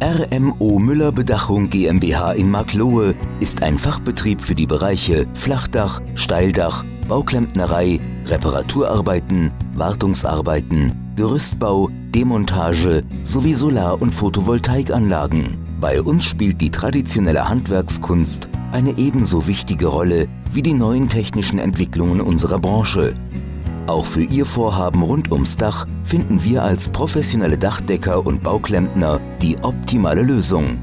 RMO Müller Bedachung GmbH in Marklohe ist ein Fachbetrieb für die Bereiche Flachdach, Steildach, Bauklempnerei, Reparaturarbeiten, Wartungsarbeiten, Gerüstbau, Demontage sowie Solar- und Photovoltaikanlagen. Bei uns spielt die traditionelle Handwerkskunst eine ebenso wichtige Rolle wie die neuen technischen Entwicklungen unserer Branche. Auch für Ihr Vorhaben rund ums Dach finden wir als professionelle Dachdecker und Bauklempner die optimale Lösung.